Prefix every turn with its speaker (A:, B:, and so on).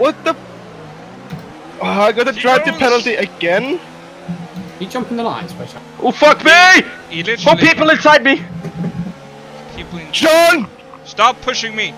A: What the? Oh, I got a drive
B: the
A: penalty again.
C: You jumping the lines, by?
D: Oh fuck me!
B: He
D: people inside me!
B: people in-
A: John!
B: Stop pushing me.